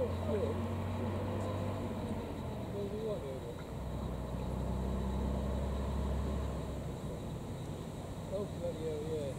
Oh, bloody hell, yeah.